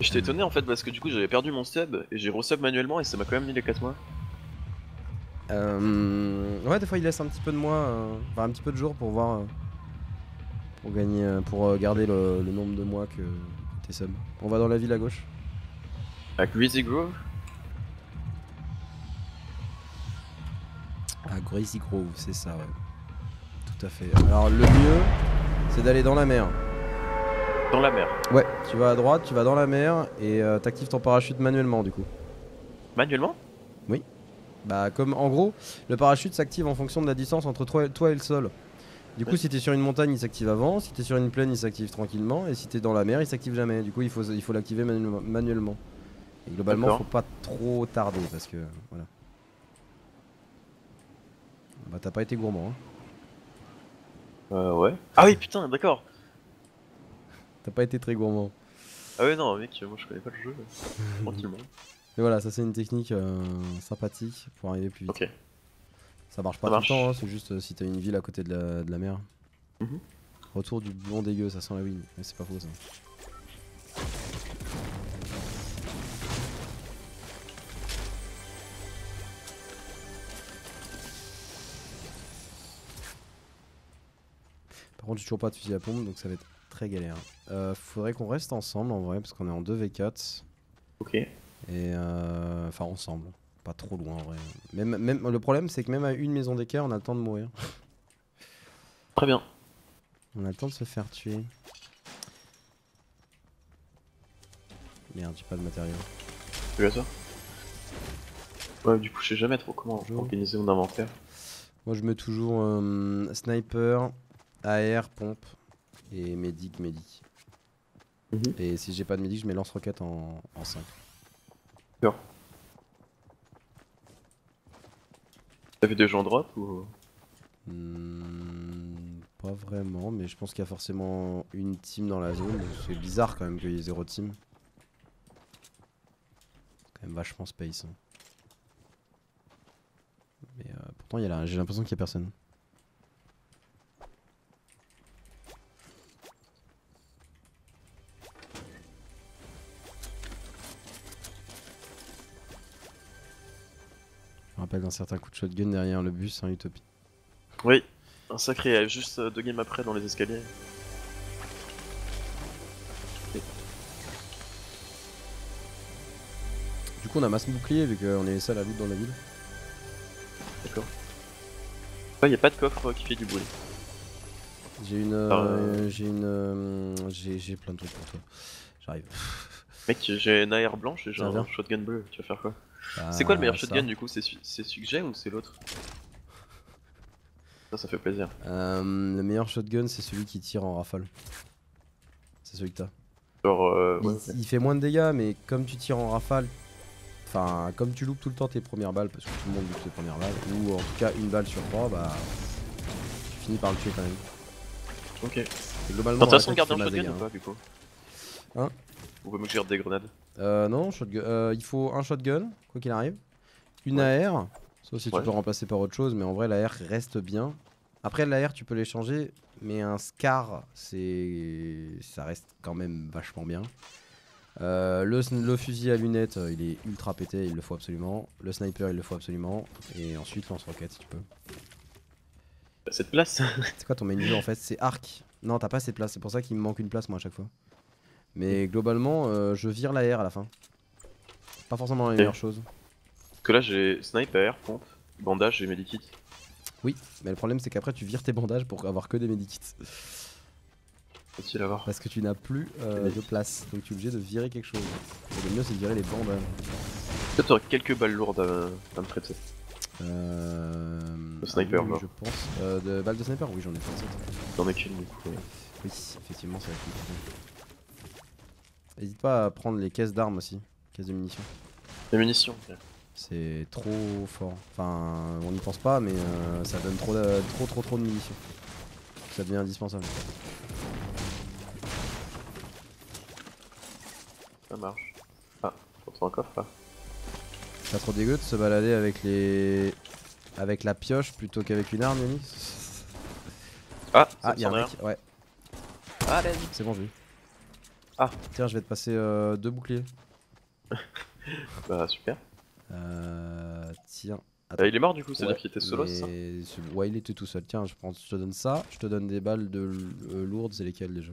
J'étais étonné en fait parce que du coup j'avais perdu mon sub et j'ai resub manuellement et ça m'a quand même mis les 4 mois. Euh, ouais, des fois il laisse un petit peu de mois, euh, enfin un petit peu de jours pour voir, euh, pour gagner, euh, pour euh, garder le, le nombre de mois que, t'es sub. On va dans la ville à gauche. À Greasy Grove À Gracie Grove, c'est ça, ouais. Tout à fait. Alors le mieux, c'est d'aller dans la mer. Dans la mer. Ouais, tu vas à droite, tu vas dans la mer et euh, t'actives ton parachute manuellement du coup. Manuellement? Bah comme en gros, le parachute s'active en fonction de la distance entre toi et, toi et le sol. Du coup, Ouais. si t'es sur une montagne, il s'active avant. Si t'es sur une plaine, il s'active tranquillement. Et si t'es dans la mer, il s'active jamais. Du coup, il faut il faut l'activer manuellement- manuellement. Et globalement, faut pas trop tarder parce que voilà. Bah t'as pas été gourmand. Hein. Euh, ouais. Ah oui, putain, d'accord. T'as pas été très gourmand. Ah ouais, non, mec, moi je connais pas le jeu. Tranquillement. Et voilà, ça c'est une technique euh, sympathique pour arriver plus vite. Ok. Ça marche pas Ça tout le temps, hein, c'est juste euh, si t'as une ville à côté de la, de la mer. Mhm. Retour du blond dégueu, ça sent la win. Mais c'est pas faux ça. Par contre, j'ai toujours pas de fusil à pompe donc ça va être très galère. Euh, faudrait qu'on reste ensemble en vrai parce qu'on est en 2v4. Ok. Et euh, enfin ensemble, pas trop loin en vrai. Même, même, le problème c'est que même à une maison d'écart on a le temps de mourir. Très bien. On a le temps de se faire tuer. Merde, j'ai pas de matériaux. Tu vois ça? Ouais, du coup, je sais jamais trop comment Bonjour. organiser mon inventaire. Moi je mets toujours euh, sniper, AR, pompe et médic, médic. Mhm. Et si j'ai pas de médic, je mets lance-roquette en, en 5. T'as vu des gens drop ou? Hmm, pas vraiment, mais je pense qu'il y a forcément une team dans la zone. C'est bizarre quand même qu'il y ait zéro team. C'est quand même vachement space. hein. Mais euh, pourtant, il y a la- j'ai l'impression qu'il y a personne. Me rappelle d'un certain coup de shotgun derrière le bus en Utopie. Oui, un sacré, euh, juste euh, deux games après dans les escaliers. Du coup, on a masse bouclier vu qu'on est les seuls à loot dans la ville. D'accord. Ouais, y a pas de coffre euh, qui fait du bruit. J'ai une. euh, J'ai une. euh, j'ai plein de trucs pour toi. J'arrive. Mec, j'ai une AR blanche et j'ai un shotgun bleu, tu vas faire quoi? C'est quoi le meilleur ça. shotgun du coup C'est j'ai ou c'est l'autre? Ça, ça fait plaisir. Euh, Le meilleur shotgun, c'est celui qui tire en rafale. C'est celui que t'as. Euh, Il, ouais, il fait moins de dégâts, mais comme tu tires en rafale, enfin, comme tu loupes tout le temps tes premières balles, parce que tout le monde loupe ses premières balles, ou en tout cas une balle sur trois, bah. Tu finis par le tuer quand même. ok. De Et globalement, toute façon, il garder un shotgun dégâts, ou hein. pas du coup? Hein? Ou peut me que des grenades Euh, non, shotgun. euh, il faut un shotgun, quoi qu'il arrive. Une AR, sauf si tu peux remplacer par autre chose, mais en vrai, l'AR reste bien. Après, l'AR, tu peux l'échanger, mais un Scar, c'est. Ça reste quand même vachement bien. Euh, le, sn- le fusil à lunettes, euh, il est ultra pété, il le faut absolument. Le sniper, il le faut absolument. Et ensuite, lance-roquette si tu peux. Cette place C'est quoi ton menu en fait? C'est arc. Non, t'as pas assez de place, c'est pour ça qu'il me manque une place moi à chaque fois. Mais globalement, euh, je vire l'AR à la fin. Pas forcément la meilleure chose. Parce que là, j'ai sniper, pompe, bandage et medikit. Oui, mais le problème c'est qu'après tu vires tes bandages pour avoir que des medikits. Facile à voir. Parce que tu n'as plus euh, de place. Donc tu es obligé de virer quelque chose. Et le mieux c'est de virer les bandages. Peut-être t'aurais quelques balles lourdes à, à me prêter. Euh... Le sniper, ah oui, je pense. Euh, de balles de sniper Oui, j'en ai 37. J'en ai qu'une du coup. Oui, effectivement, ça va être compliqué. N'hésite pas à prendre les caisses d'armes aussi. Caisses de munitions. Les munitions. ok. C'est trop fort. Enfin, on n'y pense pas, mais euh, ça donne trop, trop, trop, trop de munitions. Ça devient indispensable. Ça marche. Ah, pourtant un coffre là. C'est pas trop dégueu de se balader avec les. avec la pioche plutôt qu'avec une arme, Yannick? Ah, Ah, y'a un mec, ouais. Ah, c'est bon, j'ai vu. Ah. Tiens, je vais te passer euh, deux boucliers. Bah super. Euh, tiens. Euh, il est mort du coup, c'est-à-dire Ouais, qu'il était solo, c'est ça Ouais, il était tout seul. Tiens, je, prends, je te donne ça. Je te donne des balles de euh, lourdes. C'est lesquelles déjà?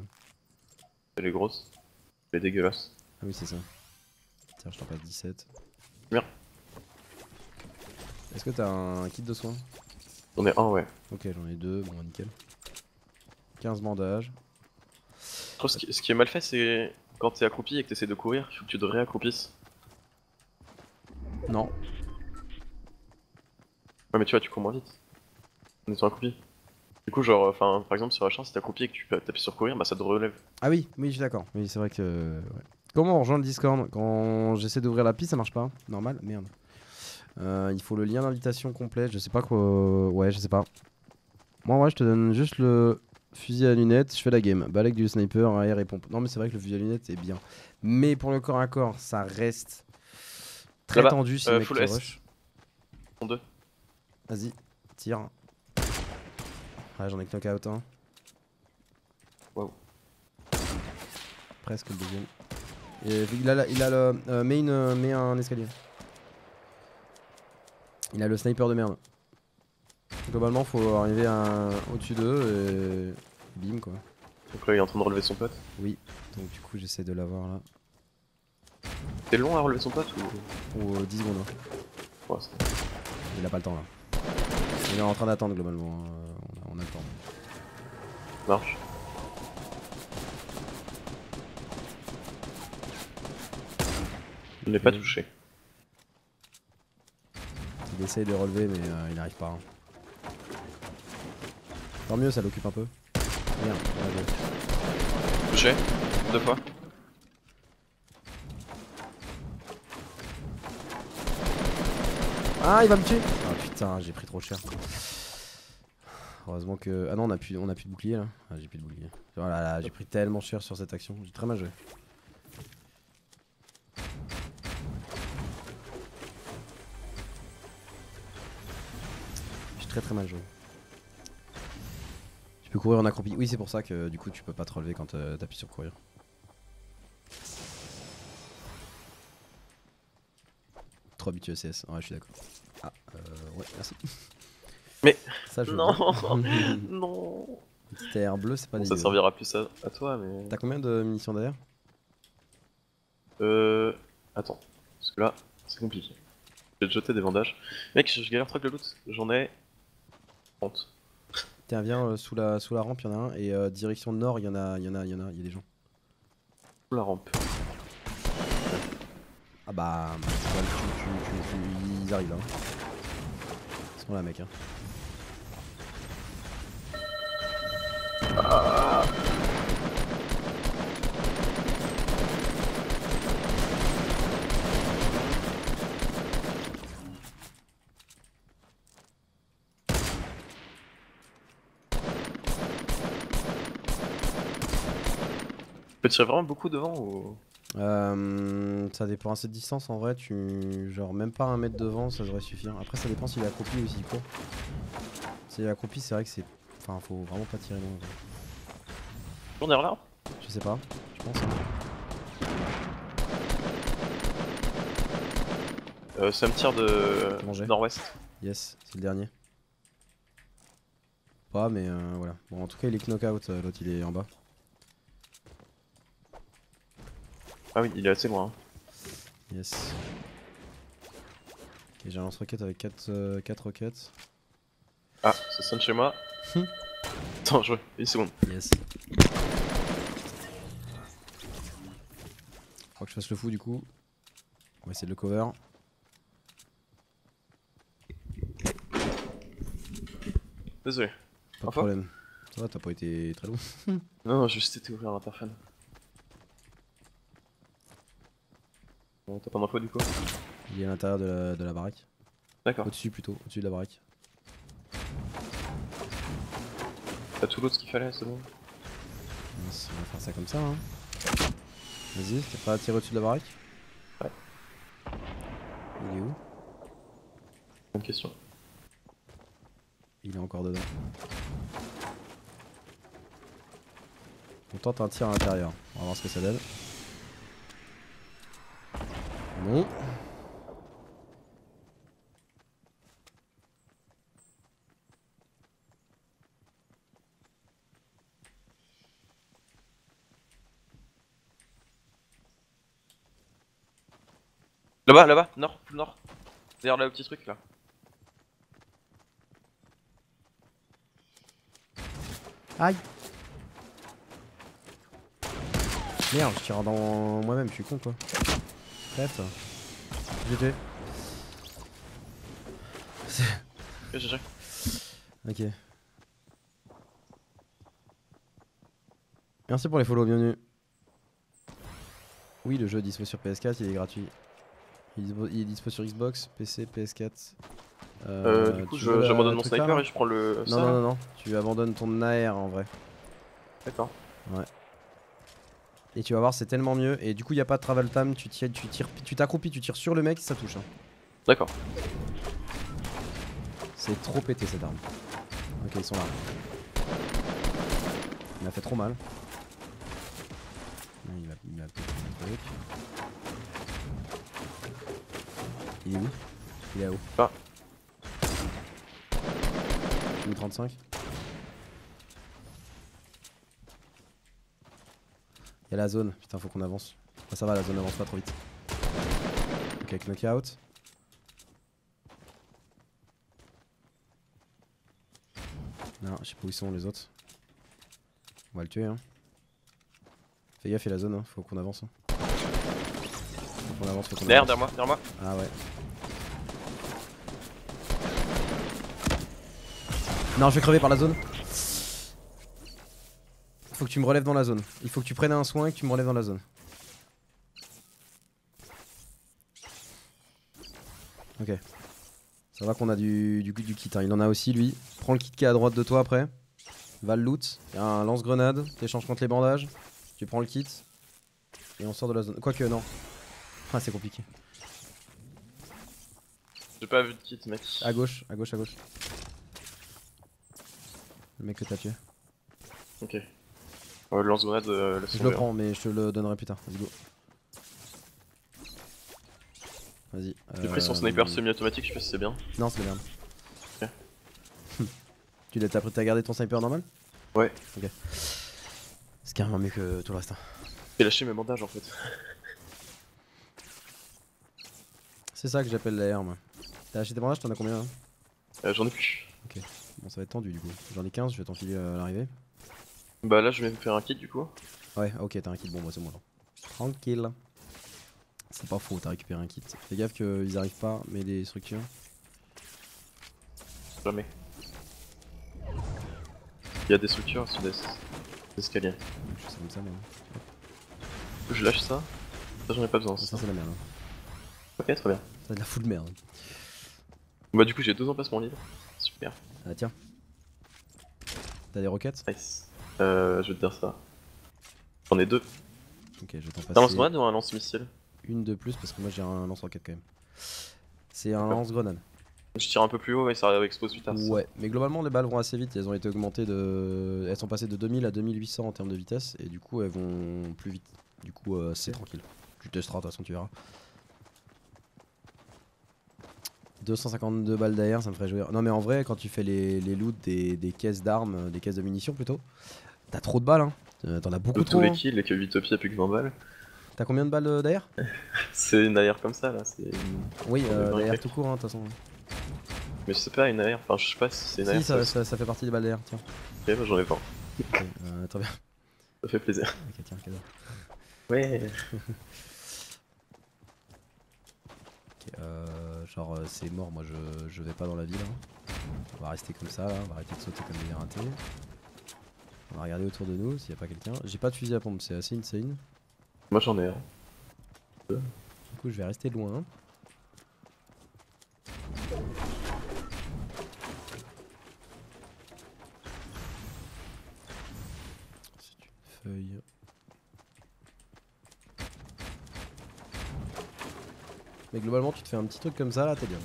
Elle est grosse. Elle est dégueulasse. Ah oui, c'est ça. Tiens, je t'en passe 17. Bien. Est-ce que t'as un kit de soins? J'en ai un, ouais. Ok, j'en ai deux. Bon, nickel. 15 bandages. Je trouve ce qui, ce qui est mal fait, c'est quand t'es accroupi et que t'essaies de courir, il faut que tu te réaccroupisses. Non. Ouais, mais tu vois, tu cours moins vite. En étant accroupi. Du coup, genre, enfin, par exemple, sur H1, si t'es accroupi et que tu appuies sur courir, bah ça te relève. Ah oui, oui, je suis d'accord. Oui, c'est vrai que. ouais. Comment on rejoint le Discord? Quand j'essaie d'ouvrir la piste, ça marche pas. Normal Merde. Euh, il faut le lien d'invitation complet. Je sais pas quoi. Ouais, je sais pas. Moi, ouais, je te donne juste le fusil à lunettes. Je fais la game. Balèque du sniper, arrière et pompe. Non, mais c'est vrai que le fusil à lunettes est bien. Mais pour le corps à corps, ça reste très tendu si euh, le mec rush. En deux. Vas-y, tire. Ouais, j'en ai knockout un. Wow. Presque le deuxième. Et il a, la- il a le. euh, une, euh, un escalier. Il a le sniper de merde. Globalement, faut arriver au-dessus d'eux et. Bim quoi. Donc là, il est en train de relever son pote. Donc, du coup, j'essaie de l'avoir là. C'est long à relever son pote ou? Ou euh, 10 secondes. hein. Ouais, Il a pas le temps là. Il est en train d'attendre globalement. euh, on, a, on a le temps. ça marche. Je ne l'ai pas touché. Il essaye de relever, mais euh, il n'arrive pas. hein. Tant mieux, ça l'occupe un peu. Merde. Touché Deux fois. Ah, il va me tuer Ah putain, j'ai pris trop cher. Heureusement que. Ah non, on a plus, on a plus de bouclier là. Ah, j'ai plus de bouclier. Voilà, là, j'ai pris tellement cher sur cette action. J'ai très mal joué. J'ai très très mal joué. Courir en accroupi. Oui, c'est pour ça que du coup tu peux pas te relever quand euh, t'appuies sur courir. Trop habitué au CS. Ouais, je suis d'accord. Ah, euh, ouais, merci. Mais- ça je Non. Non C'était bleu, c'est pas Bon, des. Ça servira plus à, à toi, mais. T'as combien de munitions derrière? Euh. Attends. Parce que là, c'est compliqué. Je vais te jeter des bandages. Mec, je je galère trop avec le loot. J'en ai. 30. Tiens, viens euh, sous, la, sous la rampe, il y en a un. Et euh, direction nord, il y en a, il y en a, il y en a, il y a des gens. La rampe. Ah bah, tu ils arrivent là. Ils sont là, mec. Hein. Tu peux tirer vraiment beaucoup devant ou? Euh, ça dépend à cette distance en vrai, tu genre même pas un mètre devant, ça devrait suffire. Après, ça dépend s'il est accroupi ou s'il court. S'il est accroupi, c'est vrai que c'est. Enfin, faut vraiment pas tirer loin. Toujours derrière là Je sais pas, je pense. euh, Ça me tire de. Nord-ouest. Yes, c'est le dernier. Pas, mais euh, voilà. Bon, en tout cas, il est knockout, euh, l'autre il est en bas. Ah oui, il est assez loin. hein. Yes. Ok, j'ai un lance-roquette avec 4 roquettes. Ah, ça sonne chez moi. Hum. Attends, je. Une seconde. Yes. Faut que je fasse le fou du coup. On va essayer de le cover. Désolé. Pas de Enfin problème. Ça va, t'as pas été très long. Non, non, j'ai juste été ouvrir l'interphone. T'as pas d'infos du coup Il est à l'intérieur de la, de la baraque. D'accord. Au-dessus plutôt, au-dessus de la baraque. T'as tout l'autre ce qu'il fallait, c'est bon. On va faire ça comme ça. Hein. Vas-y, t'as pas tiré au-dessus de la baraque Ouais. Il est où Bonne question. Il est encore dedans. On tente un tir à l'intérieur. On va voir ce que ça donne. Non. Là-bas, là-bas, nord, plus nord. Derrière le petit truc là. Aïe Merde, je tire dans moi-même, je suis con quoi. Bref. GG. Ok, GG. Ok. Merci pour les follow, bienvenue. Oui, le jeu est dispo sur PS4, il est gratuit. Il est dispo, il est dispo sur Xbox, PC, PS4. Euh, du coup, j'abandonne mon sniper et je prends le. Non, ça, non, non, non, tu abandonnes ton AR en vrai. D'accord. Et tu vas voir, c'est tellement mieux. Et du coup, il n'y a pas de travel time, tu tires, tu tires, tu t'accroupis, tu tires sur le mec, ça touche. hein. D'accord. C'est trop pété cette arme. Ok, ils sont là. Il m'a fait trop mal. Non, il m'a il m'a pété un truc. Il est où? Il est à où? Ah. 1035 La zone, putain faut qu'on avance. Ah, ça va la zone avance pas trop vite. Ok knockout. Non, je sais pas où ils sont les autres. On va le tuer hein. Fais gaffe, a la zone, hein. faut qu'on avance. hein. Faut qu'on avance, faut qu'on Derrière, derrière moi, derrière moi. Ah ouais. Non, je vais crever par la zone. Faut que tu me relèves dans la zone. Il faut que tu prennes un soin et que tu me relèves dans la zone. Ok. Ça va qu'on a du, du, du kit. hein. Il en a aussi lui. Prends le kit qui est à droite de toi après. Va le loot. Il y a un lance-grenade. T'échanges contre les bandages. Tu prends le kit. Et on sort de la zone. Quoique non. Ah c'est compliqué. J'ai pas vu de kit, mec. À gauche, à gauche, à gauche. Le mec que t'as tué. Ok. Lance-grenade, euh, Je le prends, mais je te le donnerai plus tard. Vas-y, go. Vas-y. J'ai pris son euh, sniper semi-automatique, je sais pas si c'est bien. Non, c'est merde. Ok. tu l'as pris- t'as gardé ton sniper normal? Ouais. Ok. C'est carrément mieux que tout le reste. hein. J'ai lâché mes bandages en fait. C'est ça que j'appelle la R, moi. T'as acheté tes bandages, t'en as combien hein? Euh, J'en ai plus. Bon, ça va être tendu du coup. J'en ai 15, je vais t'enfiler à l'arrivée. Bah là, je vais me faire un kit du coup. Ouais, ok, t'as un kit, bon, moi c'est moi. alors. Tranquille. C'est pas faux, t'as récupéré un kit. Fais gaffe qu'ils arrivent pas, mais des structures. Jamais. Il y a des structures des, des escaliers. Je fais ça comme ça, moi. Je lâche ça. Ça, j'en ai pas besoin. Ça, Ça. c'est la merde. hein. Ok, très bien. Ça, de la full merde. Bah, du coup, j'ai deux emplacements libres. Super. Ah, tiens. T'as des roquettes? Nice. Euh, je vais te dire ça. J'en ai deux. Ok, je vais t'en T'as un passer lance-grenade ou un lance-missile? Une de plus parce que moi j'ai un lance-roquette quand même. C'est un lance-grenade. Je tire un peu plus haut et ça explose vite. hein, ça. Ouais, mais globalement les balles vont assez vite. Elles ont été augmentées de. Elles sont passées de 2000 à 2800 en termes de vitesse et du coup elles vont plus vite. Du coup euh, c'est tranquille. Tu testeras de toute façon, tu verras. 252 balles d'air, ça me ferait jouer. Non, mais en vrai, quand tu fais les, les loots des, des caisses d'armes, euh, des caisses de munitions plutôt, t'as trop de balles, hein. Euh, T'en as beaucoup De trop. tous les hein. kills et que 8 topies a plus que 20 balles. T'as combien de balles euh, d'air C'est une AR comme ça là. C'est une... Oui, euh, tout court, hein, de toute façon. Mais c'est pas une AR. Enfin, je sais pas si c'est une. Si, ça, ça- ça, ça fait partie des balles d'air, tiens. Ok, bah, j'en ai pas. Ok, euh, très bien. Ça fait plaisir. Ok, tiens, cadeau. Ouais. Ok, euh, genre, euh, c'est mort, moi je, je vais pas dans la ville. hein. On va rester comme ça, là. on va arrêter de sauter comme des ratés. On va regarder autour de nous s'il y a pas quelqu'un. J'ai pas de fusil à pompe, c'est assez insane. Moi j'en ai un. Du coup, je vais rester loin. C'est une feuille. Mais globalement, tu te fais un petit truc comme ça là, t'es bien.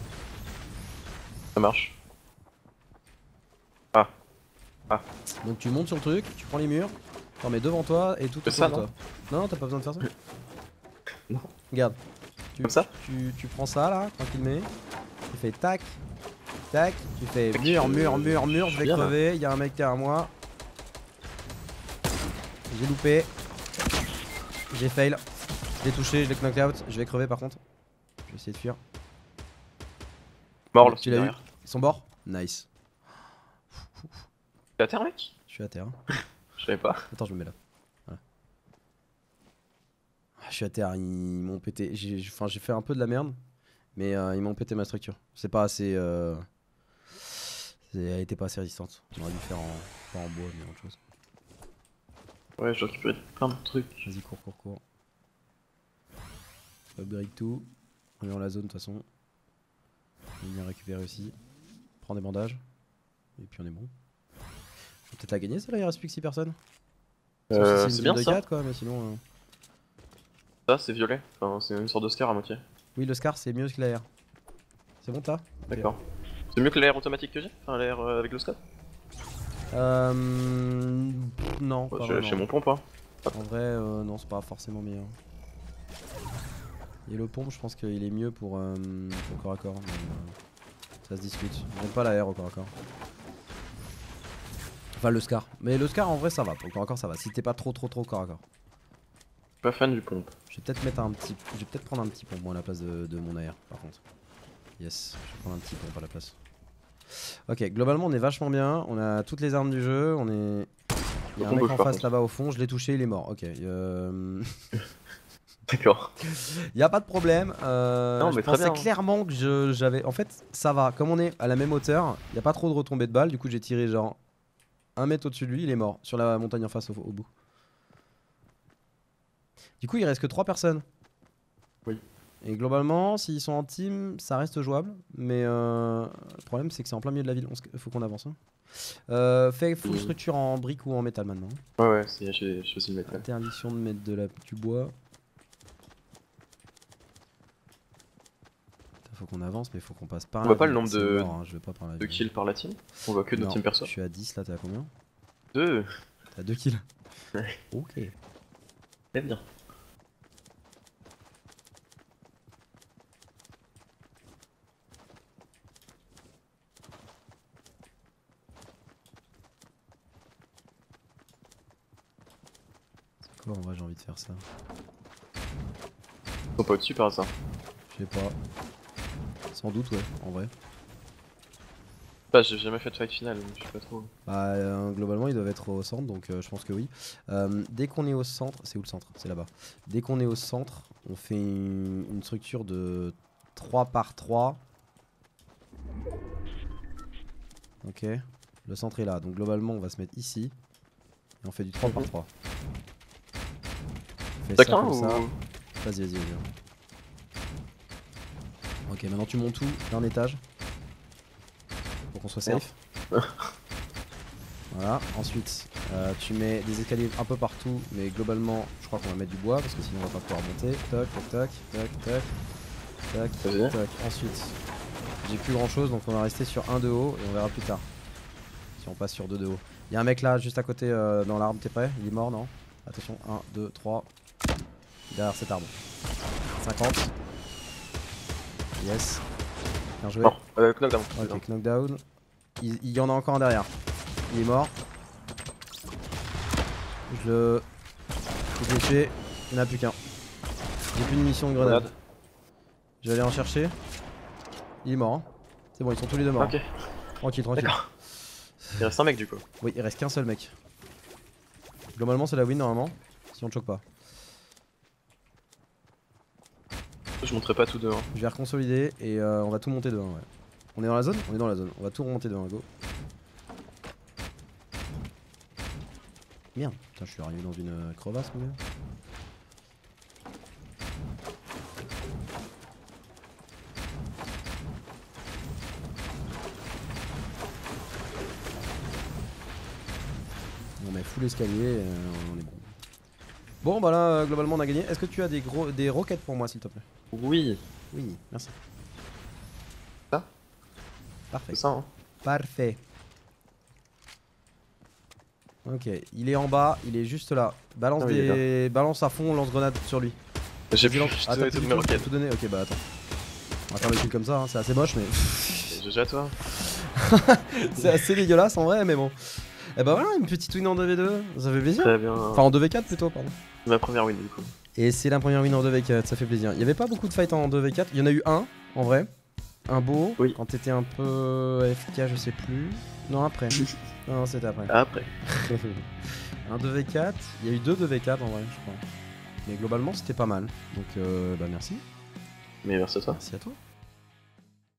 Ça marche. Donc tu montes sur le truc, tu prends les murs, Attends, mais devant toi et tout autour ça, de toi. Non, non, t'as pas besoin de faire ça Non. Regarde. Tu, Comme ça tu, tu prends ça là, tranquillement. Tu fais tac, tac. Tu fais mur, mur, mur, mur. je vais bien, crever. Il y a un mec derrière moi. J'ai loupé. J'ai fail. Je l'ai touché, je l'ai knocked out. Je vais crever par contre. Je vais essayer de fuir. Mort, Tu l'as eu. Ils sont morts? Nice. T'es à terre, mec? Je suis à terre. Je savais pas. Attends, je me mets là. Voilà. Ah, Je suis à terre, ils m'ont pété. J'ai enfin, j'ai fait un peu de la merde, mais euh, ils m'ont pété ma structure. C'est pas assez. Euh... Elle était pas assez résistante. On aurait dû faire en, pas en bois, mais autre chose. Ouais, je récupère plein de trucs. Vas-y, cours, cours, cours. Upgrade tout. On est dans la zone de toute façon. On vient récupérer aussi. Prends des bandages. Et puis on est bon. Peut peut-être la gagner celle-là, il reste plus que 6 personnes. Euh, c'est bien de ça. 4, quoi, mais sinon. euh, Ça, c'est violet. Enfin, c'est une sorte de scar à moitié. Oui, le Scar c'est mieux que l'AR. C'est bon, t'as D'accord. C'est mieux que l'air automatique que j'ai Enfin, l'air euh, avec le scope Euh. Non, pas Chez mon pompe, hein. En vrai, euh, non, c'est pas forcément meilleur. Et le pompe, je pense qu'il est mieux pour, euh, pour corps à corps. mais, euh, ça se discute. J'aime pas la R au corps à corps. Enfin, le Scar. Mais le Scar, en vrai, ça va. Pour le corps à corps, ça va. Si t'es pas trop, trop, trop corps à corps. Pas fan du pompe. Je vais peut-être mettre un petit. Je vais peut-être prendre un petit pompe moi à la place de, de mon AR, par contre. Yes, je vais prendre un petit pompe à la place. Ok, globalement, on est vachement bien. On a toutes les armes du jeu. On est. Il y a un mec en face là-bas au fond. Je l'ai touché, il est mort. Ok. Euh... D'accord. Il a pas de problème. Euh, Non, je mais très pensais bien. clairement que je- j'avais. En fait, ça va. Comme on est à la même hauteur, il y a pas trop de retombées de balles. Du coup, j'ai tiré genre un mètre au-dessus de lui. Il est mort sur la montagne en face au, au bout. Du coup, il reste que 3 personnes. Oui. Et globalement, s'ils sont en team, ça reste jouable. Mais euh, le problème, c'est que c'est en plein milieu de la ville. Il faut qu'on avance. hein. Euh, fais full structure en briques ou en métal maintenant. Ouais, ouais, c'est- j'ai j'ai aussi le métal. Interdiction de mettre de la, du bois. Faut qu'on avance, mais faut qu'on passe par On là. voit pas le nombre C'est de- mort, hein, je vais pas par la ville. kills par la team On voit que notre team perso Je suis à 10 là, t'es à combien? Deux T'as 2 kills. Ouais. Ok. Très bien. C'est quoi en vrai, j'ai envie de faire ça? Ils sont pas au-dessus par hasard. Je sais pas. Sans doute, ouais, en vrai. Bah, j'ai jamais fait de fight finale, donc je sais pas trop. Bah, euh, globalement, ils doivent être au centre, donc euh, je pense que oui. Euh, dès qu'on est au centre, c'est où le centre? C'est là-bas. Dès qu'on est au centre, on fait une, une structure de 3 par 3. Ok. Le centre est là, donc globalement, on va se mettre ici. Et on fait du 3 par Mhm. 3. On fait ça Chacun comme ou... ça. Vas-y, vas-y, vas-y. Ok, maintenant tu montes tout d'un étage. Pour qu'on soit safe. voilà, ensuite euh, tu mets des escaliers un peu partout, mais globalement je crois qu'on va mettre du bois parce que sinon on va pas pouvoir monter. Tac, tac, tac, tac, tac, tac, tac. Ensuite, j'ai plus grand chose donc on va rester sur un de haut et on verra plus tard. Si on passe sur deux de haut. Il y a un mec là juste à côté euh, dans l'arbre, t'es prêt? Il est mort, non? Attention, 1, 2, 3. Derrière cet arbre. 50. Yes. Bien joué. Euh, knockdown. Ok, knockdown. Il, il y en a encore un derrière. Il est mort. Je le. Je tué. Il n'y en a plus qu'un. J'ai plus de munitions de grenade. Grenade. Je vais aller en chercher. Il est mort. hein. C'est bon, ils sont tous les deux morts. Ok, Tranquille, tranquille. Il reste un mec du coup. Oui, il reste qu'un seul mec. Globalement, c'est la win normalement. Si on ne choque pas. Je montrerai pas tout. Hein. Je vais reconsolider et euh, on va tout monter de 1. Ouais. On est dans la zone? On est dans la zone. On va tout remonter de 1. Go. Merde. Putain, je suis arrivé dans une euh, crevasse, mon gars. On met full escalier, euh, on est bon. Bon bah là globalement on a gagné. Est-ce que tu as des gros des roquettes pour moi s'il te plaît? Oui, Oui, merci. Ça? Parfait. ça. Hein. Parfait. Ok, il est en bas, il est juste là. Balance, Ah oui, des... Balance à fond, lance grenade sur lui. J'ai plus lance. Ah, toutes mes roquettes. tout donné Ok, bah attends. On va faire le kill comme ça, hein, c'est assez moche, mais GG à toi. c'est assez dégueulasse en vrai, mais bon. Et bah voilà, une petite win en 2v2, ça fait plaisir. Très bien. Enfin en 2v4 plutôt, pardon. Ma première win du coup. Et c'est la première win en 2v4, ça fait plaisir. Il y avait pas beaucoup de fights en 2v4, il y en a eu un en vrai. Un beau, Oui. quand t'étais un peu AFK, je sais plus. Non, après. non, c'était après. Après. un 2v4, il y a eu deux 2v4 en vrai, je crois. Mais globalement, c'était pas mal. Donc, euh, bah merci. Mais merci à toi. Merci à toi.